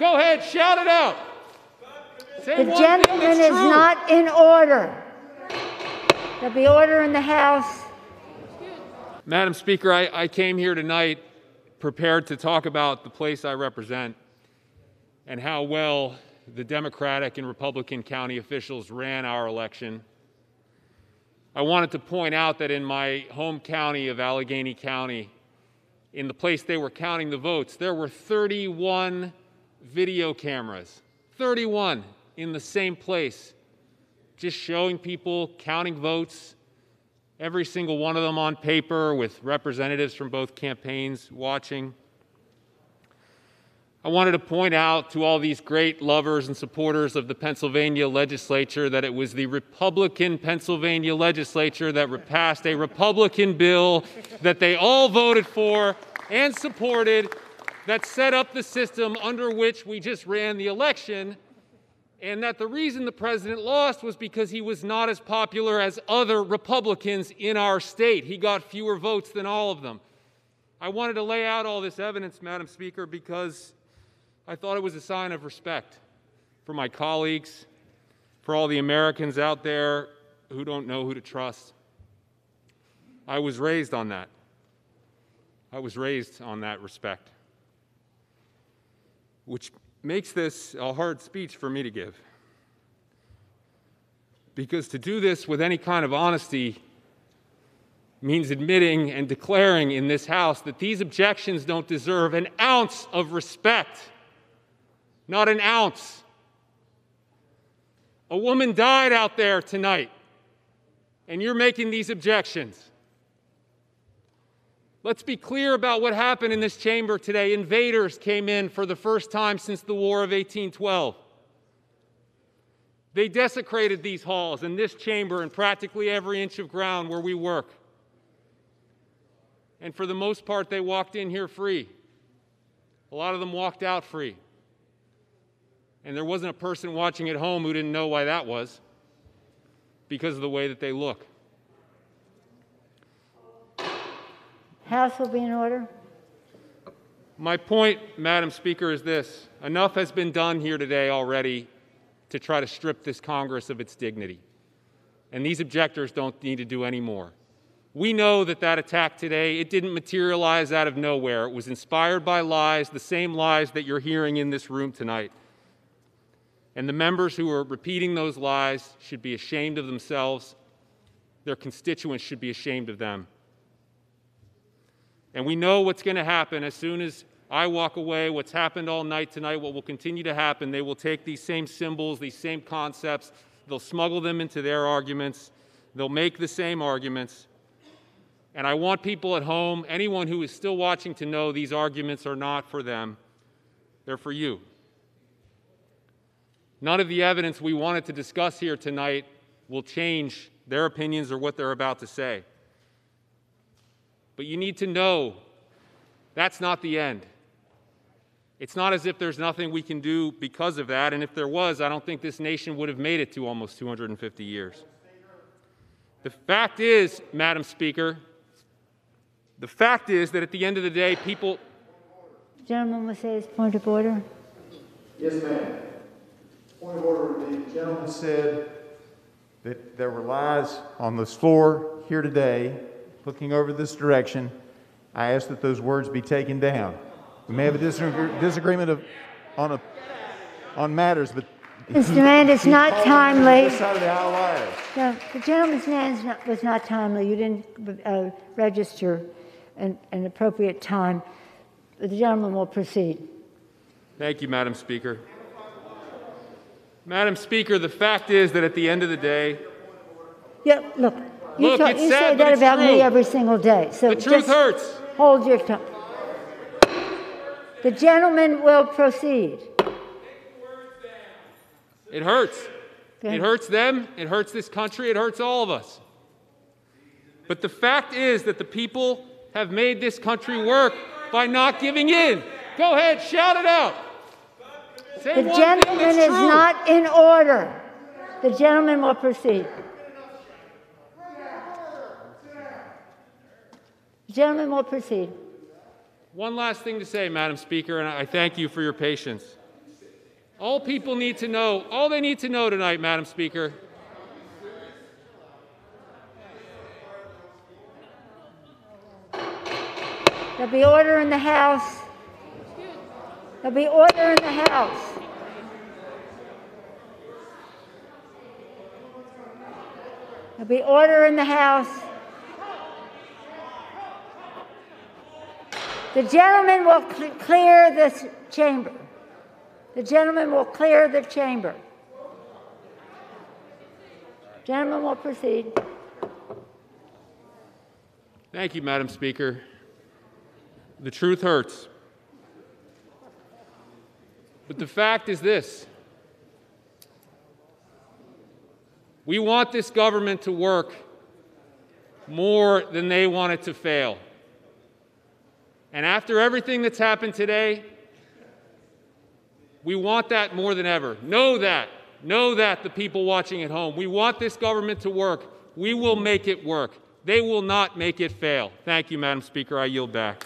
Go ahead, shout it out. Say the gentleman is true. not in order. There'll be order in the House. Madam Speaker, I, I came here tonight prepared to talk about the place I represent and how well the Democratic and Republican county officials ran our election. I wanted to point out that in my home county of Allegheny County, in the place they were counting the votes, there were 31 video cameras. 31 in the same place, just showing people counting votes, every single one of them on paper with representatives from both campaigns watching. I wanted to point out to all these great lovers and supporters of the Pennsylvania legislature that it was the Republican Pennsylvania legislature that passed a Republican bill that they all voted for and supported that set up the system under which we just ran the election and that the reason the president lost was because he was not as popular as other Republicans in our state. He got fewer votes than all of them. I wanted to lay out all this evidence, Madam Speaker, because I thought it was a sign of respect for my colleagues, for all the Americans out there who don't know who to trust. I was raised on that. I was raised on that respect, which makes this a hard speech for me to give. Because to do this with any kind of honesty means admitting and declaring in this House that these objections don't deserve an ounce of respect. Not an ounce. A woman died out there tonight, and you're making these objections. Let's be clear about what happened in this chamber today. Invaders came in for the first time since the War of 1812. They desecrated these halls and this chamber and practically every inch of ground where we work. And for the most part, they walked in here free. A lot of them walked out free. And there wasn't a person watching at home who didn't know why that was because of the way that they look. House will be in order. My point, Madam Speaker, is this enough has been done here today already to try to strip this Congress of its dignity. And these objectors don't need to do any more. We know that that attack today, it didn't materialize out of nowhere. It was inspired by lies, the same lies that you're hearing in this room tonight. And the members who are repeating those lies should be ashamed of themselves. Their constituents should be ashamed of them. And we know what's going to happen as soon as I walk away, what's happened all night tonight, what will continue to happen. They will take these same symbols, these same concepts, they'll smuggle them into their arguments, they'll make the same arguments. And I want people at home, anyone who is still watching, to know these arguments are not for them, they're for you. None of the evidence we wanted to discuss here tonight will change their opinions or what they're about to say. But you need to know that's not the end. It's not as if there's nothing we can do because of that. And if there was, I don't think this nation would have made it to almost 250 years. The fact is, Madam Speaker, the fact is that at the end of the day, people. The gentleman will say his point of order. Yes, ma'am. Point of order. The gentleman said that there were lies on this floor here today looking over this direction, I ask that those words be taken down. We may have a disagreement of, on, a, on matters, but Mr. Rand, it's not timely. This side of the No, the gentleman's name was not timely. You didn't uh, register an, an appropriate time. The gentleman will proceed. Thank you, Madam Speaker. Madam Speaker, the fact is that at the end of the day. Yeah, look, you, Look, talk, you sad, say that about true. me every single day. So the truth just hurts. Hold your tongue. The gentleman will proceed. It hurts. It hurts them, it hurts this country, it hurts all of us. But the fact is that the people have made this country work by not giving in. Go ahead, shout it out. Say the gentleman is not in order. The gentleman will proceed. Gentleman will proceed. One last thing to say, Madam Speaker, and I thank you for your patience. All people need to know, all they need to know tonight, Madam Speaker, There'll be order in the House. There'll be order in the House. There'll be order in the House. The gentleman will cle- clear this chamber. The gentleman will clear the chamber. Gentleman will proceed. Thank you, Madam Speaker. The truth hurts. But the fact is this we want this government to work more than they want it to fail. And after everything that's happened today, we want that more than ever. Know that. Know that, the people watching at home. We want this government to work. We will make it work. They will not make it fail. Thank you, Madam Speaker. I yield back.